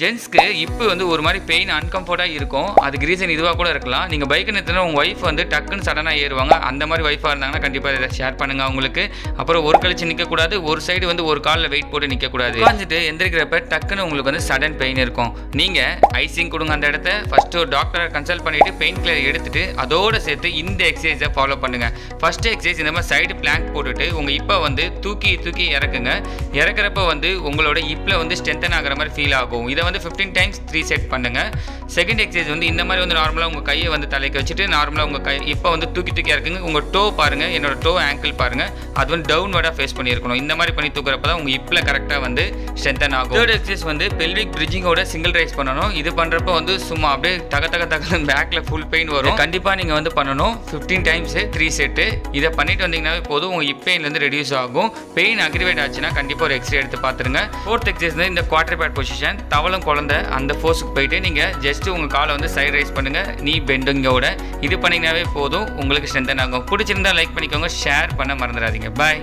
ஜென்ஸ்க்கு இப்போ வந்து ஒரு மாதிரி பெயின் அன்கம்ஃபர்ட்டாக இருக்கும். அதுக்கு ரீசன் இதுவாக கூட இருக்கலாம். நீங்கள் பைக் நிறுத்தினா உங்கள் ஒய்ஃப் வந்து டக்குன்னு சடனாக ஏறுவாங்க. அந்த மாதிரி ஒய்ஃபாக இருந்தாங்கன்னா கண்டிப்பாக இதை ஷேர் பண்ணுங்கள் அவங்களுக்கு. அப்புறம் ஒரு கழிச்சு நிற்கக்கூடாது ஒரு சைடு வந்து ஒரு காலில் வெயிட் போட்டு நிற்கக்கூடாது உட்காந்துட்டு எந்திரிக்கிறப்ப டக்குன்னு உங்களுக்கு வந்து சடன் பெயின் இருக்கும். நீங்கள் ஐசிங் கொடுங்க அந்த இடத்த. ஃபஸ்ட்டு ஒரு டாக்டரை கன்சல்ட் பண்ணிவிட்டு பெயின் கிளர் எடுத்துட்டு அதோட சேர்த்து இந்த எக்ஸசைஸை ஃபாலோ பண்ணுங்கள் ஃபஸ்ட்டு எக்ஸசைஸ் இந்த மாதிரி சைடு பிளாங்க் போட்டுட்டு உங்கள் இப்போ வந்து தூக்கி தூக்கி இறக்குங்க. இறக்குறப்ப வந்து உங்களோட இப்பில் வந்து ஸ்ட்ரென்தன் ஆகிற மாதிரி ஃபீல் ஆகும். இதை வந்து ஃபிஃப்டீன் டைம்ஸ் த்ரீ செட் பண்ணுங்கள் செகண்ட் எக்ஸசைஸ் வந்து இந்த மாதிரி வந்து நார்மலாக உங்கள் கையை வந்து தலைக்கு வச்சுட்டு நார்மலாக உங்கள் கை இப்போ வந்து தூக்கி தூக்கி இருக்குங்க உங்கள் டோ பாருங்கள் என்னோட டோ ஆங்கிள் பாருங்கள் அது வந்து டவுன்வர்டாக ஃபேஸ் பண்ணியிருக்கணும். இந்த மாதிரி பண்ணி தூக்குறப்ப தான் உங்கள் இப்பில் கரெக்டாக வந்து ஸ்ட்ரென்தன் ஆகும். தேர்ட் எக்ஸசைஸ் வந்து பெல்விக் பிரிட்ஜிங்கோட சிங்கிள் ரைஸ் பண்ணணும். இது பண்ணுறப்ப வந்து சும்மா அப்படியே தக தக தக பேக்கில் ஃபுல் பெயின் வரும். கண்டிப்பாக நீங்கள் வந்து பண்ணணும். ஃபிஃப்டீன் டைம்ஸு த்ரீ செட்டு இதை பண்ணிட்டு வந்தீங்கன்னாவே போதும். உங்கள் இப் பெயின்லேருந்து ரெடியூஸ் ஆகும். பெயின் அக்ரிவேட் ஆச்சுன்னா கண்டிப்பாக ஒரு எக்ஸ்ரே எடுத்து பார்த்துருங்க. ஃபோர்த் எக்ஸசைஸ் வந்து இந்த குவார்டர் பேட் பொசிஷன் இருந்தாலும் குழந்தை அந்த ஃபோர்ஸுக்கு போயிட்டு நீங்கள் ஜஸ்ட் உங்கள் காலை வந்து சைட் ரைஸ் பண்ணுங்கள் நீ பெண்டுங்கோட இது பண்ணிங்கனாவே போதும் உங்களுக்கு ஸ்ட்ரென்தன் ஆகும். பிடிச்சிருந்தா லைக் பண்ணிக்கோங்க ஷேர் பண்ண மறந்துடாதீங்க. பாய்